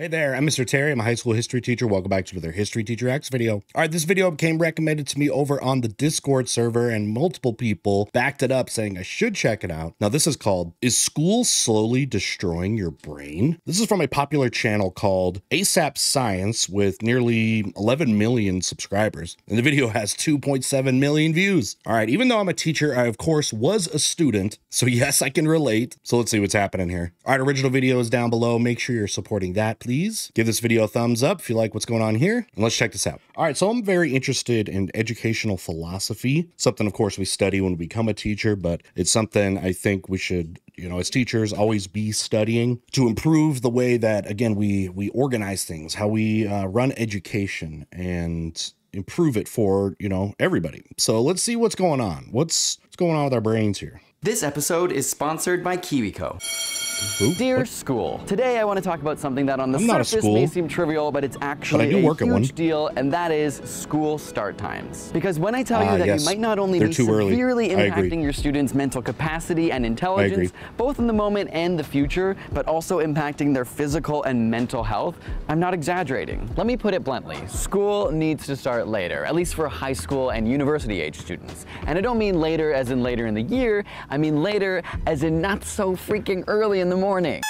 Hey there, I'm Mr. Terry. I'm a high school history teacher. Welcome back to another History Teacher X video. All right, this video became recommended to me over on the Discord server, and multiple people backed it up saying I should check it out. Now, this is called Is School Slowly Destroying Your Brain? This is from a popular channel called ASAP Science with nearly 11 million subscribers, and the video has 2.7 million views. All right, even though I'm a teacher, I of course was a student, so yes, I can relate. So let's see what's happening here. All right, original video is down below. Make sure you're supporting that, please. Give this video a thumbs up if you like what's going on here. And let's check this out. All right, so I'm very interested in educational philosophy, something, of course, we study when we become a teacher, but it's something I think we should you know as teachers always be studying to improve the way that again we we organize things how we uh, run education and improve it for you know everybody so let's see what's going on what's what's going on with our brains here This episode is sponsored by KiwiCo. Dear what- school, today I want to talk about something that on the I'm surface may seem trivial, but it's actually do a work at one. huge deal, and that is school start times. Because when I tell Ah, you that yes. you might not only They're be too early. severely I impacting your students' mental capacity and intelligence, both in the moment and the future, but also impacting their physical and mental health, I'm not exaggerating. Let me put it bluntly. School needs to start later, at least for high school and university age students. And I don't mean later as in later in the year, I mean later as in not so freaking early in the morning.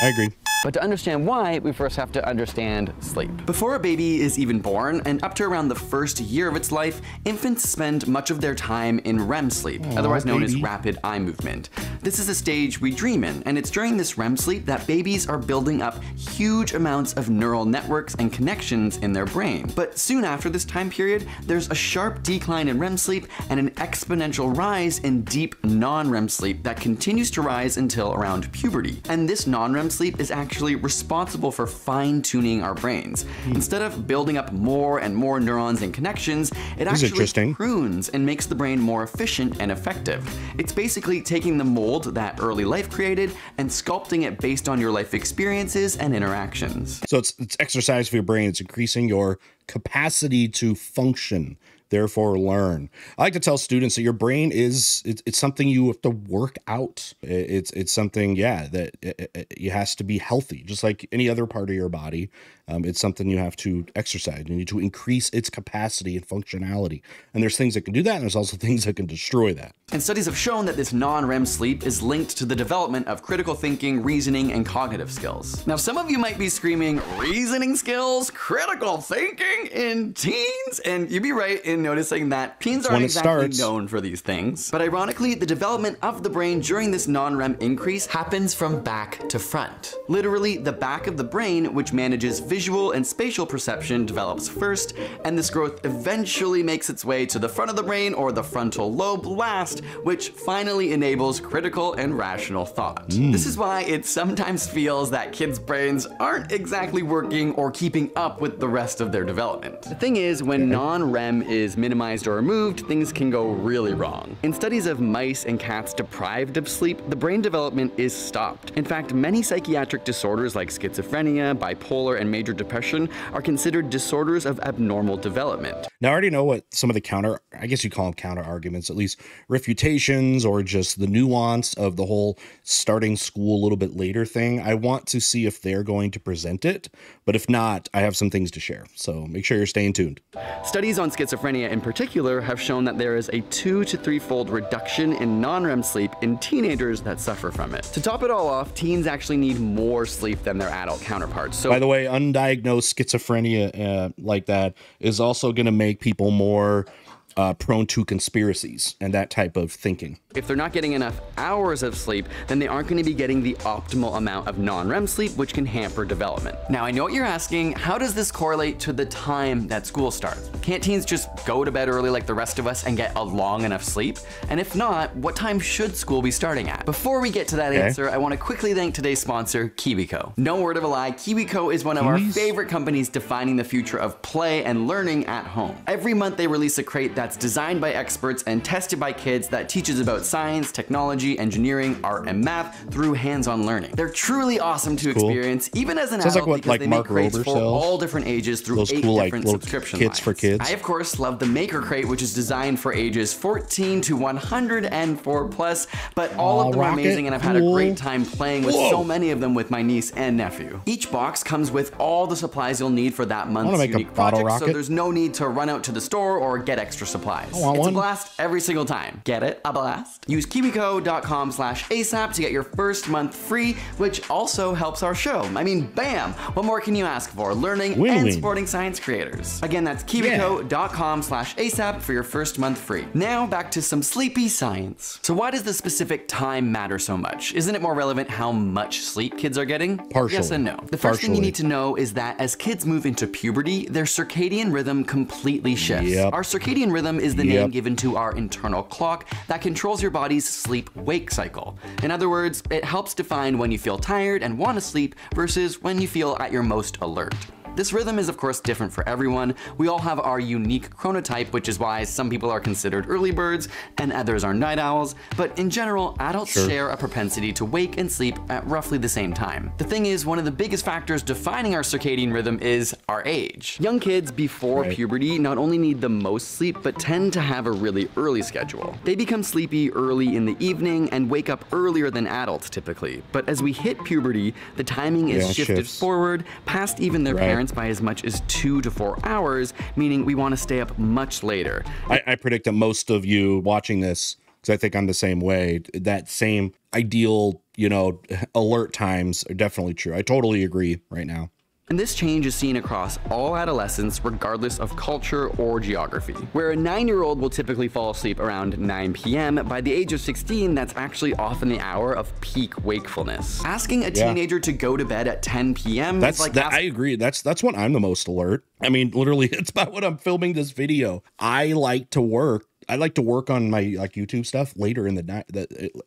i agree But to understand why, we first have to understand sleep. Before a baby is even born, and up to around the first year of its life, infants spend much of their time in REM sleep, otherwise known as rapid eye movement. This is a stage we dream in, and it's during this REM sleep that babies are building up huge amounts of neural networks and connections in their brain. But soon after this time period, there's a sharp decline in REM sleep and an exponential rise in deep non-REM sleep that continues to rise until around puberty. And this non-REM sleep is actually responsible for fine-tuning our brains. Hmm. Instead of building up more and more neurons and connections, it This actually prunes and makes the brain more efficient and effective. It's basically taking the mold that early life created and sculpting it based on your life experiences and interactions. so it's it's exercise for your brain it's increasing your capacity to function therefore learn. I like to tell students that your brain is it's, it's something you have to work out. It's it's something yeah that it, it, it has to be healthy just like any other part of your body um, it's something you have to exercise you need to increase its capacity and functionality and there's things that can do that and there's also things that can destroy that And studies have shown that this non-REM sleep is linked to the development of critical thinking, reasoning, and cognitive skills. Now, some of you might be screaming, reasoning skills, critical thinking in teens? And you'd be right in noticing that teens aren't exactly starts. known for these things. But ironically, the development of the brain during this non-REM increase happens from back to front. Literally, the back of the brain, which manages visual and spatial perception, develops first, and this growth eventually makes its way to the front of the brain or the frontal lobe last, which finally enables critical and rational thought. Hmm. This is why it sometimes feels that kids' brains aren't exactly working or keeping up with the rest of their development. The thing is, when non-REM is minimized or removed, things can go really wrong. In studies of mice and cats deprived of sleep, the brain development is stopped. In fact, many psychiatric disorders like schizophrenia, bipolar, and major depression are considered disorders of abnormal development. Now, I already know what some of the counter, I guess you call them counter arguments, at least refutations or just the nuance of the whole starting school a little bit later thing. I want to see if they're going to present it, but if not, I have some things to share. So make sure you're staying tuned. Studies on schizophrenia in particular have shown that there is a two to threefold reduction in non REM sleep in teenagers that suffer from it. To top it all off, teens actually need more sleep than their adult counterparts. So By the way, undiagnosed schizophrenia uh, like that is also going to make people more uh, prone to conspiracies and that type of thinking. If they're not getting enough hours of sleep, then they aren't going to be getting the optimal amount of non REM sleep, which can hamper development. Now, I know what you're asking how does this correlate to the time that school starts? Can't teens just go to bed early like the rest of us and get a long enough sleep? And if not, what time should school be starting at? Before we get to that Okay. answer, I want to quickly thank today's sponsor, KiwiCo. No word of a lie, KiwiCo is one of our favorite companies defining the future of play and learning at home. Every month they release a crate that that's designed by experts and tested by kids that teaches about science, technology, engineering, art, and math through hands-on learning. They're truly awesome to Cool. experience, even as an Sounds like adult, what, because like, they Mark make crates Rober for sells. all different ages through Those eight cool, different little subscription kits for kids. I of course love the Maker Crate, which is designed for ages 14 to 104 plus, but all Aw, of them are amazing and I've had a great time playing with Whoa. so many of them with my niece and nephew. Each box comes with all the supplies you'll need for that month's unique project, so there's no need to run out to the store or get extra supplies. It's one. a blast every single time. Get it? A blast? Use kiwico.com slash ASAP to get your first month free, which also helps our show. I mean, bam! What more can you ask for? Learning and Win-win. supporting science creators. Again, that's kiwico.com slash ASAP for your first month free. Now back to some sleepy science. So why does the specific time matter so much? Isn't it more relevant how much sleep kids are getting? Yes and no. The first thing you need to know is that as kids move into puberty, their circadian rhythm completely shifts. Yep. Our circadian rhythm is the Yep. name given to our internal clock that controls your body's sleep-wake cycle. In other words, it helps define when you feel tired and want to sleep versus when you feel at your most alert. This rhythm is of course different for everyone. We all have our unique chronotype, which is why some people are considered early birds and others are night owls. But in general, adults Sure. share a propensity to wake and sleep at roughly the same time. The thing is, one of the biggest factors defining our circadian rhythm is our age. Young kids before Right. puberty not only need the most sleep, but tend to have a really early schedule. They become sleepy early in the evening and wake up earlier than adults typically. But as we hit puberty, the timing is Yeah, shifted shifts. forward past even their Right. parents by as much as two to four hours, meaning we want to stay up much later. I, I predict that most of you watching this, because I think I'm the same way, that same ideal, you know, alert times are definitely true. I totally agree right now. And this change is seen across all adolescents, regardless of culture or geography. Where a nine year old will typically fall asleep around 9 p.m., by the age of 16, that's actually often the hour of peak wakefulness. Asking a Yeah. teenager to go to bed at 10 p.m. That's is like that, I agree. That's that's when I'm the most alert. I mean, literally, it's about when I'm filming this video. I like to work. I like to work on my like YouTube stuff later in the night,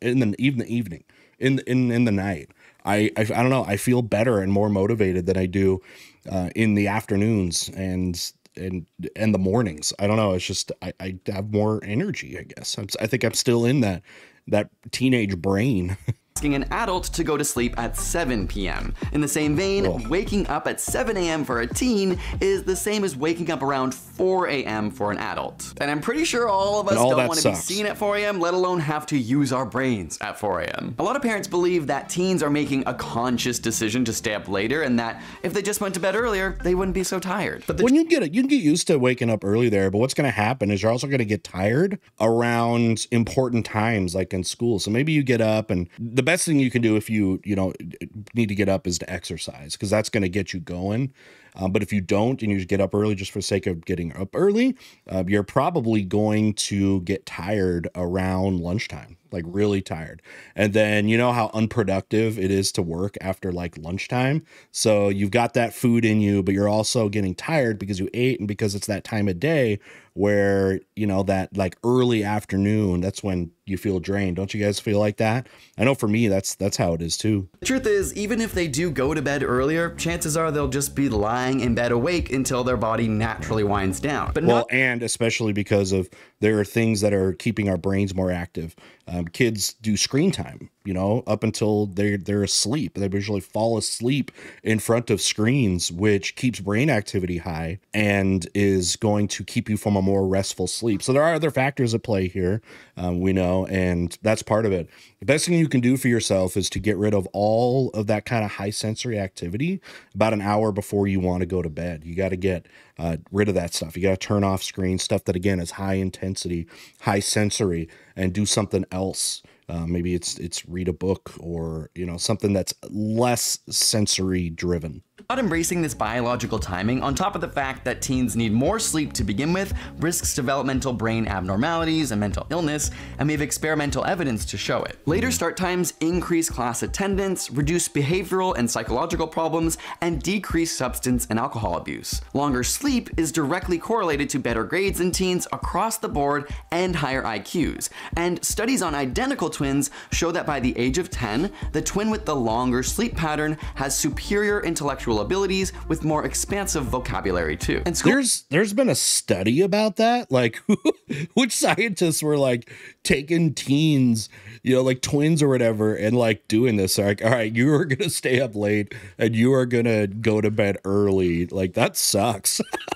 in the even the evening, in in in the night. I, I I don't know. I feel better and more motivated than I do uh, in the afternoons and and and the mornings. I don't know. It's just I, I have more energy. I guess. I'm, I think I'm still in that that teenage brain. asking an adult to go to sleep at 7 p.m. In the same vein, Oh. waking up at 7 a.m. for a teen is the same as waking up around 4 a.m. for an adult. And I'm pretty sure all of us all don't want to be seen at 4 a.m., let alone have to use our brains at 4 a.m. A lot of parents believe that teens are making a conscious decision to stay up later and that if they just went to bed earlier, they wouldn't be so tired. But when you get it, you can get used to waking up early there, but what's going to happen is you're also going to get tired around important times, like in school. So maybe you get up, and the best thing you can do if you you know need to get up is to exercise because that's going to get you going. Um, but if you don't and you get up early just for the sake of getting up early, uh, you're probably going to get tired around lunchtime, like really tired. And then you know how unproductive it is to work after like lunchtime. So you've got that food in you, but you're also getting tired because you ate and because it's that time of day where, you know, that like early afternoon, that's when you feel drained. Don't you guys feel like that? I know for me, that's that's how it is too. The truth is, even if they do go to bed earlier, chances are they'll just be lying in bed awake until their body naturally winds down. But Well, not and especially because of there are things that are keeping our brains more active. Um, kids do screen time, you know, up until they're they're asleep. They usually fall asleep in front of screens, which keeps brain activity high and is going to keep you from a more restful sleep. So there are other factors at play here, um, we know, and that's part of it. The best thing you can do for yourself is to get rid of all of that kind of high sensory activity about an hour before you want to go to bed. You got to get uh, rid of that stuff. You got to turn off screen stuff that again is high intensity, high sensory, and do something else. Uh, maybe it's it's read a book or you know something that's less sensory driven. Not embracing this biological timing, on top of the fact that teens need more sleep to begin with, risks developmental brain abnormalities and mental illness, and we have experimental evidence to show it. Later start times increase class attendance, reduce behavioral and psychological problems, and decrease substance and alcohol abuse. Longer sleep is directly correlated to better grades in teens across the board and higher IQs. And studies on identical twins show that by the age of 10, the twin with the longer sleep pattern has superior intellectual abilities with more expansive vocabulary too. And school- there's there's been a study about that. Like which scientists were like taking teens, you know, like twins or whatever, and like doing this. Like, all right, you are gonna stay up late and you are gonna go to bed early. Like that sucks.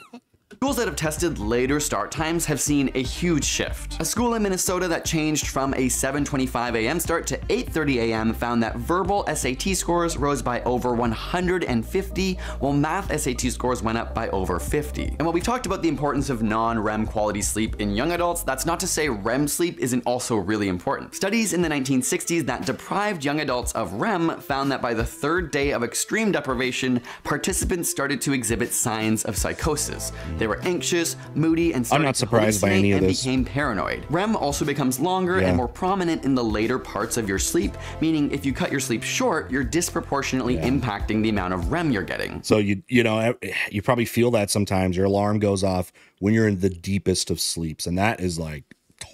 Schools that have tested later start times have seen a huge shift. A school in Minnesota that changed from a 7.25 a.m. start to 8.30 a.m. found that verbal SAT scores rose by over 150, while math SAT scores went up by over 50. And while we've talked about the importance of non-REM quality sleep in young adults, that's not to say REM sleep isn't also really important. Studies in the 1960s that deprived young adults of REM found that by the third day of extreme deprivation, participants started to exhibit signs of psychosis. They were anxious, moody, and I'm not surprised by any of this. became paranoid. REM also becomes longer yeah. and more prominent in the later parts of your sleep, meaning if you cut your sleep short, you're disproportionately yeah. impacting the amount of REM you're getting. So you you know eh, you probably feel that sometimes your alarm goes off when you're in the deepest of sleeps, and that is like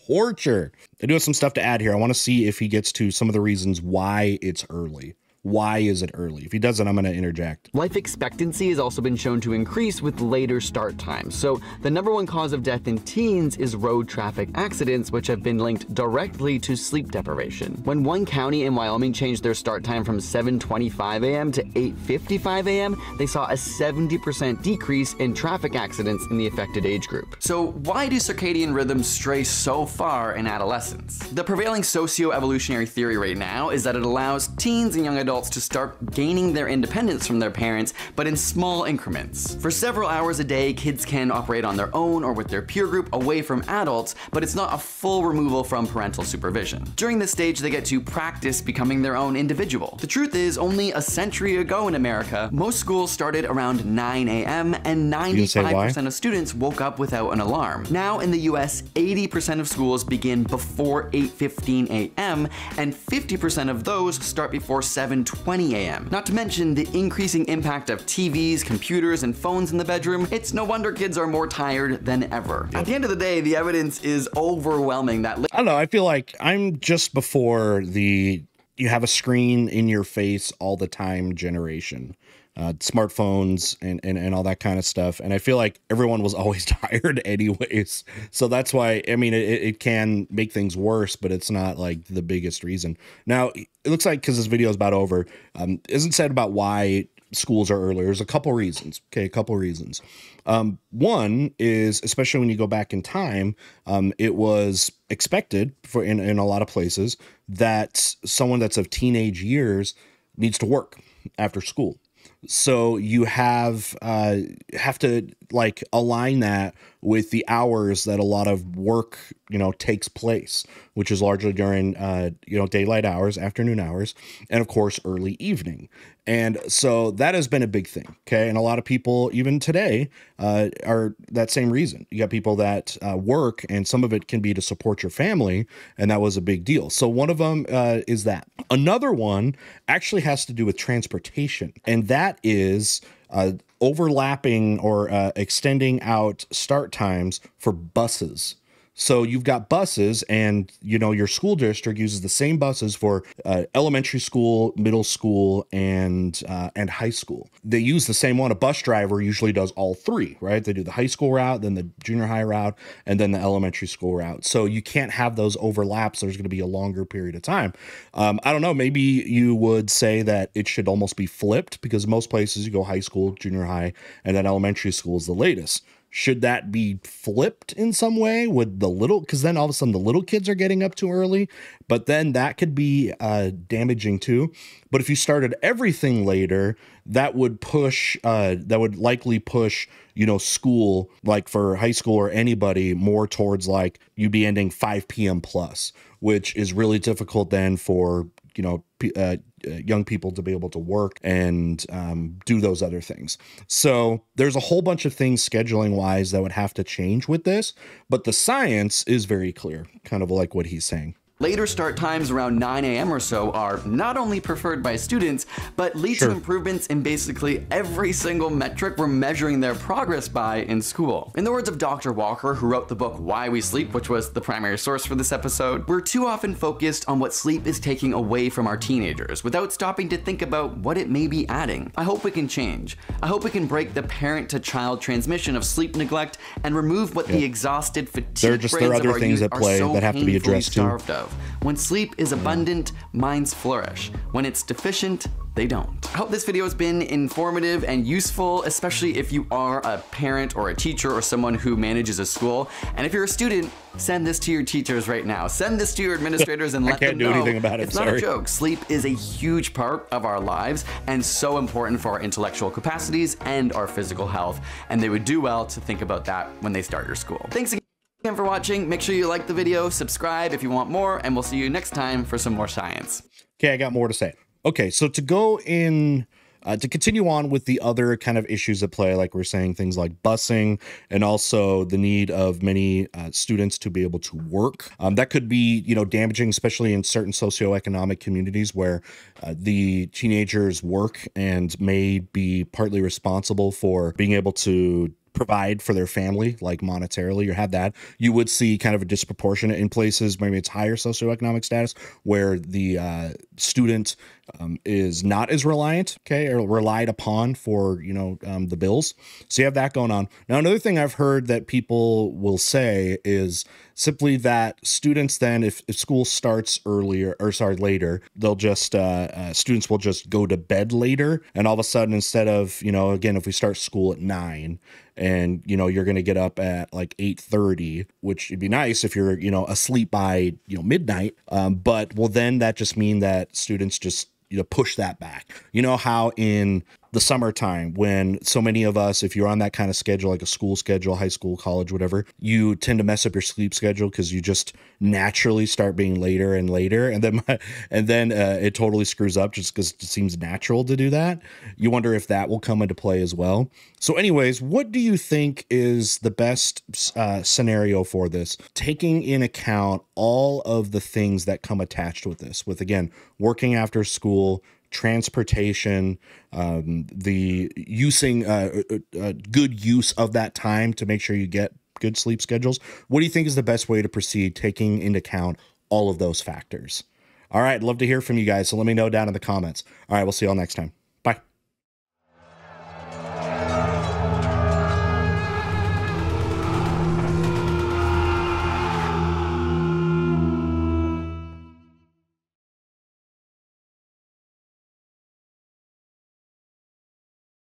torture. I do have some stuff to add here. I want to see if he gets to some of the reasons why it's early why is it early? If he doesn't, I'm going to interject. Life expectancy has also been shown to increase with later start times. So the number one cause of death in teens is road traffic accidents, which have been linked directly to sleep deprivation. When one county in Wyoming changed their start time from 7:25 a.m. to 8:55 a.m., they saw a 70% decrease in traffic accidents in the affected age group. So why do circadian rhythms stray so far in adolescence? The prevailing socio-evolutionary theory right now is that it allows teens and young adults adults to start gaining their independence from their parents, but in small increments. For several hours a day, kids can operate on their own or with their peer group away from adults, but it's not a full removal from parental supervision. During this stage, they get to practice becoming their own individual. The truth is, only a century ago in America, most schools started around 9 a.m. and 95% of students woke up without an alarm. Now in the US, 80% of schools begin before 8.15 a.m. and 50% of those start before 7 7:20 a.m. Not to mention the increasing impact of TVs, computers, and phones in the bedroom, it's no wonder kids are more tired than ever. At the end of the day, the evidence is overwhelming that I don't know, I feel like I'm just before the you have a screen in your face all the time generation uh, smartphones and, and and all that kind of stuff. And I feel like everyone was always tired anyways. So that's why I mean it, it can make things worse, but it's not like the biggest reason. Now it looks like because this video is about over, um, isn't said about why schools are earlier. There's a couple reasons. Okay, a couple reasons. Um, one is especially when you go back in time, um, it was expected for in, in a lot of places that someone that's of teenage years needs to work after school so you have uh, have to like align that with the hours that a lot of work you know takes place which is largely during uh, you know daylight hours afternoon hours and of course early evening. And so that has been a big thing okay? And a lot of people even today uh, are that same reason. You got people that uh, work and some of it can be to support your family and that was a big deal. So one of them uh, is that. Another one actually has to do with transportation and that is uh, overlapping or uh, extending out start times for buses. So you've got buses, and you know your school district uses the same buses for uh, elementary school, middle school, and uh, and high school. They use the same one. A bus driver usually does all three, right? They do the high school route, then the junior high route, and then the elementary school route. So you can't have those overlaps. There's going to be a longer period of time. Um, I don't know. Maybe you would say that it should almost be flipped because most places you go high school, junior high, and then elementary school is the latest should that be flipped in some way with the little because then all of a sudden the little kids are getting up too early but then that could be uh, damaging too. But if you started everything later that would push uh, that would likely push you know school like for high school or anybody more towards like you'd be ending 5 p.m plus which is really difficult then for you know uh, uh, young people to be able to work and um, do those other things. So there's a whole bunch of things scheduling wise that would have to change with this, but the science is very clear, kind of like what he's saying. Later start times around 9 a.m. or so are not only preferred by students, but lead Sure. to improvements in basically every single metric we're measuring their progress by in school. In the words of Dr. Walker, who wrote the book Why We Sleep, which was the primary source for this episode, we're too often focused on what sleep is taking away from our teenagers without stopping to think about what it may be adding. I hope we can change. I hope we can break the parent to child transmission of sleep neglect and remove what the exhausted, fatigued There are just- there are of other things at play so that have to be addressed too. starved of. When sleep is abundant, minds flourish. When it's deficient, they don't. I hope this video has been informative and useful, especially if you are a parent or a teacher or someone who manages a school. And if you're a student, send this to your teachers right now. Send this to your administrators and let them know. I can't do anything about it, It's not a joke. Sleep is a huge part of our lives and so important for our intellectual capacities and our physical health. And they would do well to think about that when they start your school. Thanks again for watching. Make sure you like the video, subscribe if you want more, and we'll see you next time for some more science. Okay, I got more to say. Okay, so to go in, uh, to continue on with the other kind of issues at play, like we're saying, things like busing and also the need of many uh, students to be able to work. Um, that could be, you know, damaging, especially in certain socioeconomic communities where uh, the teenagers work and may be partly responsible for being able to provide for their family, like monetarily, or have that, you would see kind of a disproportionate in places, maybe it's higher socioeconomic status, where the uh, student um, is not as reliant, okay, or relied upon for, you know, um, the bills. So you have that going on. Now, another thing I've heard that people will say is simply that students then, if, if school starts earlier, or sorry, later, they'll just, uh, uh, students will just go to bed later. And all of a sudden, instead of, you know, again, if we start school at nine, and you know you're going to get up at like 8:30 which would be nice if you're you know asleep by you know midnight um, but well then that just mean that students just you know push that back. You know how in the summertime when so many of us if you're on that kind of schedule like a school schedule high school college whatever you tend to mess up your sleep schedule because you just naturally start being later and later. And then and then uh, it totally screws up just because it seems natural to do that. You wonder if that will come into play as well. So anyways what do you think is the best uh, scenario for this? Taking in account all of the things that come attached with this with again working after school transportation, um, the using uh, uh, uh, good use of that time to make sure you get good sleep schedules. What do you think is the best way to proceed, taking into account all of those factors? All right, love to hear from you guys. So let me know down in the comments. All right, we'll see y'all next time.